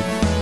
Weird.